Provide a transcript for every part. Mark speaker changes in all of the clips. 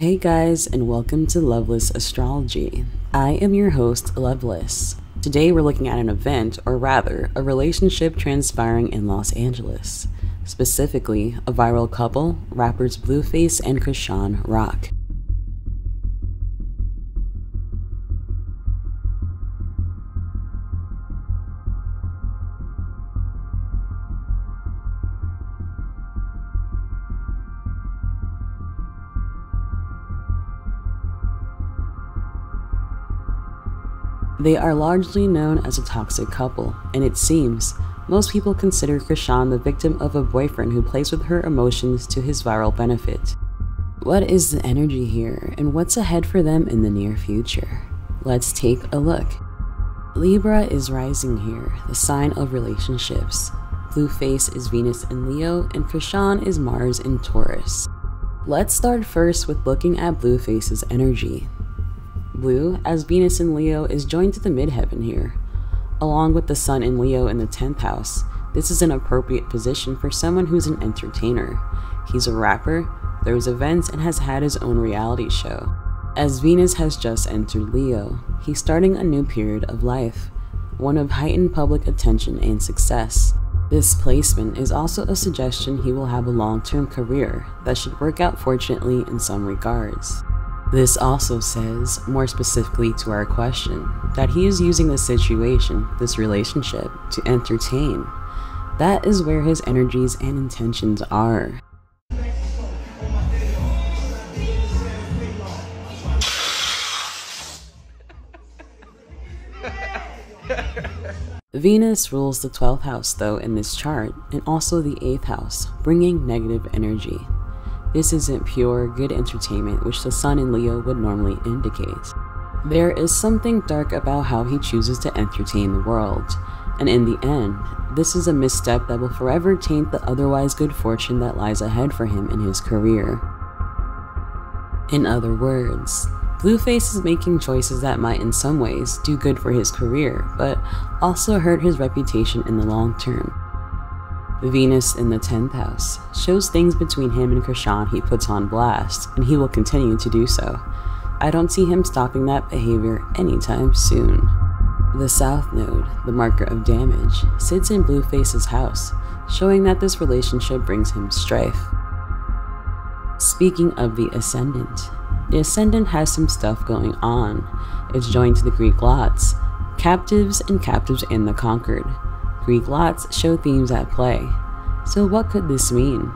Speaker 1: Hey guys, and welcome to Loveless Astrology. I am your host, Loveless. Today we're looking at an event, or rather, a relationship transpiring in Los Angeles. Specifically, a viral couple, rappers Blueface and Chrisean Rock. They are largely known as a toxic couple, and it seems most people consider Chrisean the victim of a boyfriend who plays with her emotions to his viral benefit. What is the energy here, and what's ahead for them in the near future? Let's take a look. Libra is rising here, the sign of relationships. Blueface is Venus in Leo, and Chrisean is Mars in Taurus. Let's start first with looking at Blueface's energy. Blue, as Venus in Leo, is joined to the midheaven here. Along with the Sun in Leo in the 10th house, this is an appropriate position for someone who's an entertainer. He's a rapper, throws events, and has had his own reality show. As Venus has just entered Leo, he's starting a new period of life, one of heightened public attention and success. This placement is also a suggestion he will have a long term career that should work out fortunately in some regards. This also says, more specifically to our question, that he is using this situation, this relationship, to entertain. That is where his energies and intentions are. Venus rules the 12th house though in this chart, and also the 8th house, bringing negative energy. This isn't pure, good entertainment which the Sun in Leo would normally indicate. There is something dark about how he chooses to entertain the world, and in the end, this is a misstep that will forever taint the otherwise good fortune that lies ahead for him in his career. In other words, Blueface is making choices that might in some ways do good for his career, but also hurt his reputation in the long term. Venus in the 10th house shows things between him and Chrisean he puts on blast, and he will continue to do so. I don't see him stopping that behavior anytime soon. The South Node, the marker of damage, sits in Blueface's house, showing that this relationship brings him strife. Speaking of the Ascendant, the Ascendant has some stuff going on. It's joined to the Greek lots, captives and captives in the conquered, Greek lots show themes at play. So, what could this mean?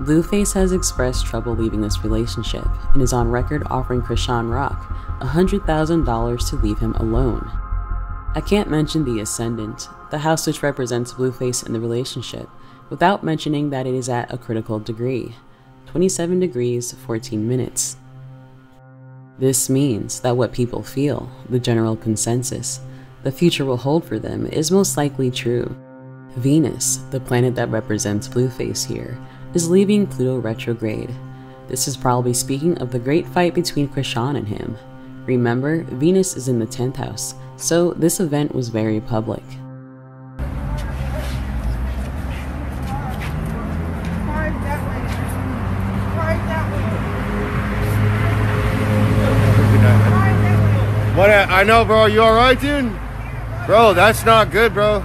Speaker 1: Blueface has expressed trouble leaving this relationship and is on record offering Chrisean Rock $100,000 to leave him alone. I can't mention the Ascendant, the house which represents Blueface in the relationship, without mentioning that it is at a critical degree 27 degrees 14 minutes. This means that what people feel, the general consensus, the future will hold for them is most likely true. Venus, the planet that represents Blueface here, is leaving Pluto retrograde. This is probably speaking of the great fight between Chrisean and him. Remember, Venus is in the 10th house, so this event was very public.
Speaker 2: What? I know, bro. You all right, dude? Bro, that's not good, bro.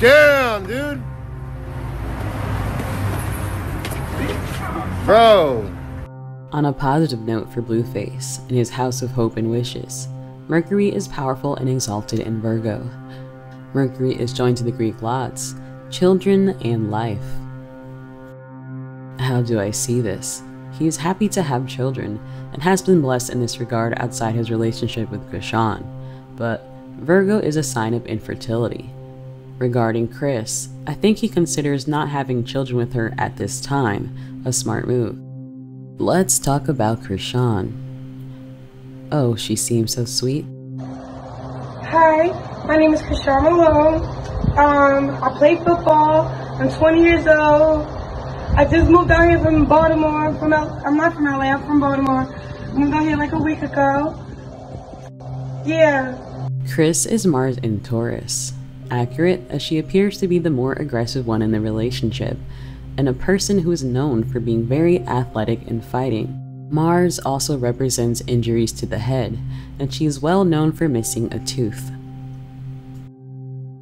Speaker 2: Damn, dude. Bro.
Speaker 1: On a positive note for Blueface, in his house of hope and wishes, Mercury is powerful and exalted in Virgo. Mercury is joined to the Greek lots, children and life. How do I see this? He is happy to have children and has been blessed in this regard outside his relationship with Chrisean, but Virgo is a sign of infertility. Regarding Chris, I think he considers not having children with her at this time a smart move. Let's talk about Chrisean. Oh, she seems so sweet.
Speaker 3: Hi, my name is Chrisean Malone. Um, I play football. I'm 20 years old. I just moved out here from Baltimore. From L- I'm not from LA. I'm from Baltimore. I moved out here like a week ago. Yeah,
Speaker 1: Chris is Mars in Taurus, accurate as she appears to be the more aggressive one in the relationship, and a person who is known for being very athletic and fighting. Mars also represents injuries to the head, and she is well known for missing a tooth.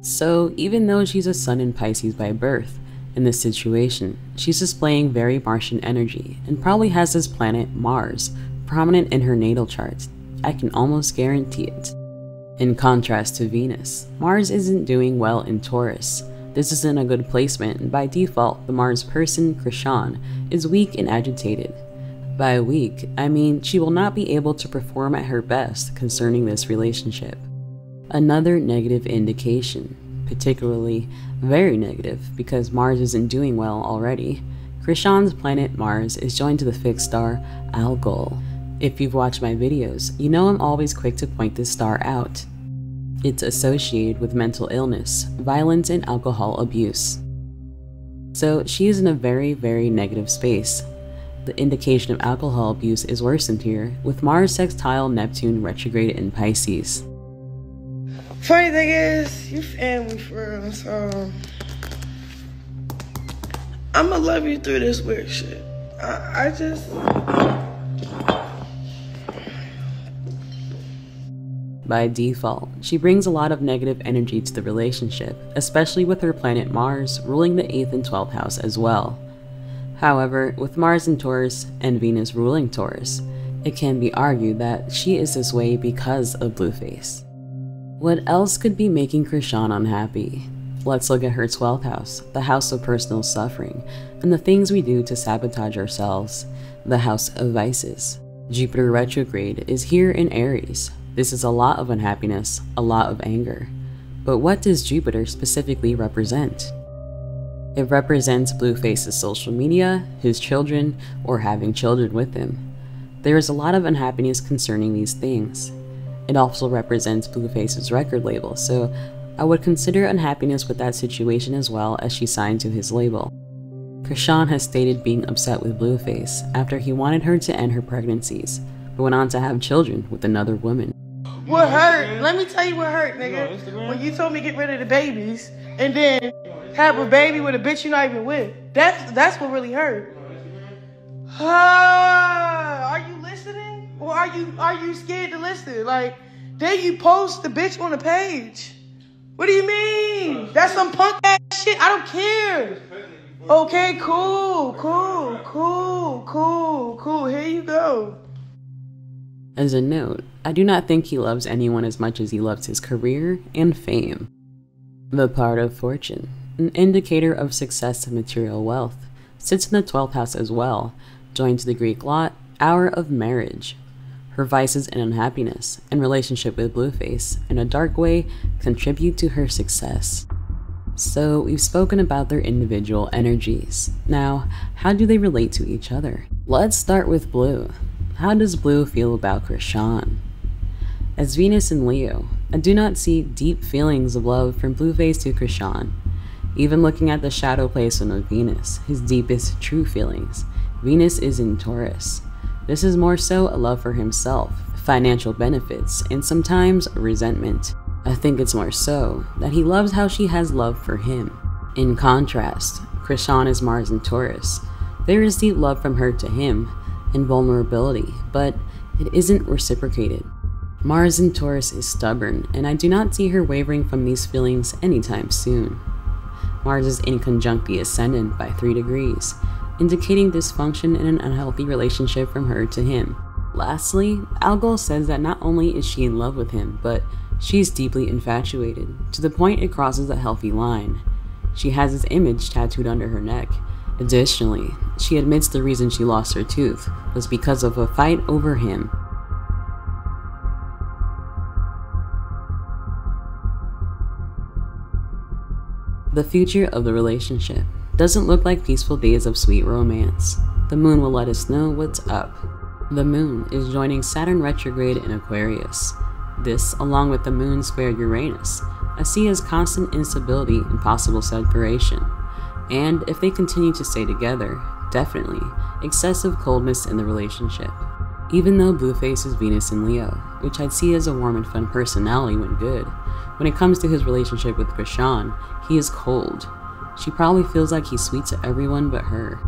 Speaker 1: So, even though she's a sun in Pisces by birth, in this situation, she's displaying very Martian energy and probably has this planet, Mars, prominent in her natal chart. I can almost guarantee it. In contrast to Venus, Mars isn't doing well in Taurus. This isn't a good placement, and by default, the Mars person, Chrisean, is weak and agitated. By weak, I mean she will not be able to perform at her best concerning this relationship. Another negative indication, particularly very negative because Mars isn't doing well already. Chrisean's planet Mars is joined to the fixed star Algol. If you've watched my videos, you know I'm always quick to point this star out. It's associated with mental illness, violence, and alcohol abuse. So she is in a very, very negative space. The indication of alcohol abuse is worsened here, with Mars sextile Neptune retrograde in Pisces.
Speaker 3: Funny thing is, you family for real, so I'ma love you through this weird shit. I, I just.
Speaker 1: By default, she brings a lot of negative energy to the relationship, especially with her planet Mars ruling the 8th and 12th house as well. However, with Mars in Taurus and Venus ruling Taurus, it can be argued that she is this way because of Blueface. What else could be making Chrisean unhappy? Let's look at her 12th house, the house of personal suffering, and the things we do to sabotage ourselves, the house of vices. Jupiter retrograde is here in Aries. This is a lot of unhappiness, a lot of anger. But what does Jupiter specifically represent? It represents Blueface's social media, his children, or having children with him. There is a lot of unhappiness concerning these things. It also represents Blueface's record label, so I would consider unhappiness with that situation as well as she signed to his label. Chrisean has stated being upset with Blueface after he wanted her to end her pregnancies, but went on to have children with another woman.
Speaker 3: What hurt? Let me tell you what hurt, nigga. When you told me get rid of the babies and then have a baby with a bitch you're not even with. That's that's what really hurt. Ah, are you listening? Or are you are you scared to listen? Like, then you post the bitch on the page. What do you mean? That's some punk ass shit. I don't care. Okay, cool, cool, cool, cool, cool. Here you go.
Speaker 1: As a note, I do not think he loves anyone as much as he loves his career and fame. The part of fortune, an indicator of success and material wealth, sits in the 12th house as well, joined to the Greek lot, hour of marriage. Her vices and unhappiness, in relationship with Blueface, in a dark way, contribute to her success. So, we've spoken about their individual energies. Now, how do they relate to each other? Let's start with Blue. How does Blue feel about Chrisean? As Venus in Leo, I do not see deep feelings of love from Blueface to Chrisean. Even looking at the shadow placement of Venus, his deepest true feelings, Venus is in Taurus. This is more so a love for himself, financial benefits, and sometimes resentment. I think it's more so that he loves how she has love for him. In contrast, Chrisean is Mars in Taurus. There is deep love from her to him, and vulnerability, but it isn't reciprocated. Mars in Taurus is stubborn, and I do not see her wavering from these feelings anytime soon. Mars is in conjunct the ascendant by 3 degrees, indicating dysfunction in an unhealthy relationship from her to him. Lastly, Algol says that not only is she in love with him, but she is deeply infatuated, to the point it crosses a healthy line. She has his image tattooed under her neck. Additionally, she admits the reason she lost her tooth was because of a fight over him. The future of the relationship doesn't look like peaceful days of sweet romance. The moon will let us know what's up. The moon is joining Saturn retrograde in Aquarius. This, along with the moon square Uranus, I see as constant instability and possible separation. And if they continue to stay together, definitely excessive coldness in the relationship. Even though Blueface is Venus in Leo, which I'd see as a warm and fun personality when good, when it comes to his relationship with Chrisean, he is cold. She probably feels like he's sweet to everyone but her.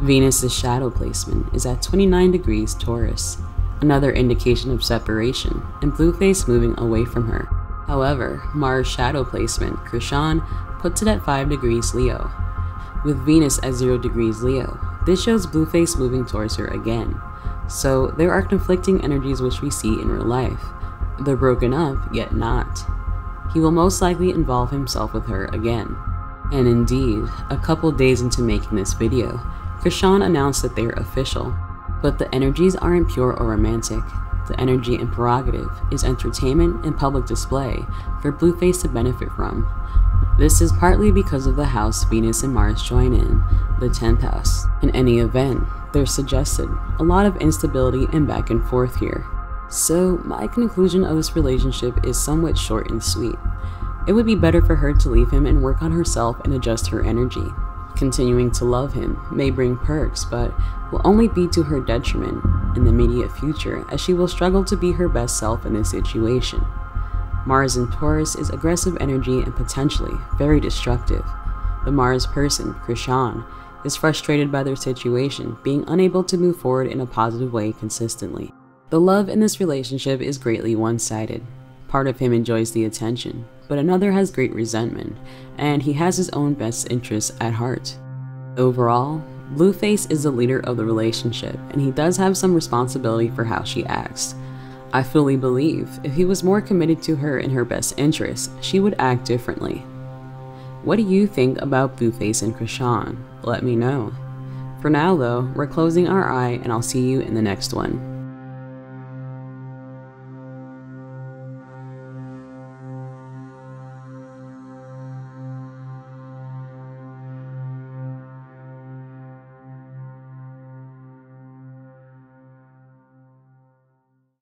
Speaker 1: Venus's shadow placement is at 29 degrees Taurus, another indication of separation and Blueface moving away from her. However, Mars' shadow placement, Chrisean, puts it at 5 degrees Leo. With Venus at 0 degrees Leo, this shows Blueface moving towards her again. So there are conflicting energies which we see in real life. They're broken up, yet not. He will most likely involve himself with her again. And indeed, a couple days into making this video, Chrisean announced that they're official. But the energies aren't pure or romantic. The energy and prerogative is entertainment and public display for Blueface to benefit from. This is partly because of the house Venus and Mars join in, the 10th house. In any event, there's suggested a lot of instability and back and forth here. So, my conclusion of this relationship is somewhat short and sweet. It would be better for her to leave him and work on herself and adjust her energy. Continuing to love him may bring perks, but will only be to her detriment in the immediate future as she will struggle to be her best self in this situation. Mars in Taurus is aggressive energy and potentially very destructive. The Mars person, Chrisean, is frustrated by their situation, being unable to move forward in a positive way consistently. The love in this relationship is greatly one sided. Part of him enjoys the attention, but another has great resentment, and he has his own best interests at heart. Overall, Blueface is the leader of the relationship, and he does have some responsibility for how she acts. I fully believe if he was more committed to her in her best interests, she would act differently. What do you think about Blueface and Chrisean? Let me know. For now though, we're closing our eye and I'll see you in the next one.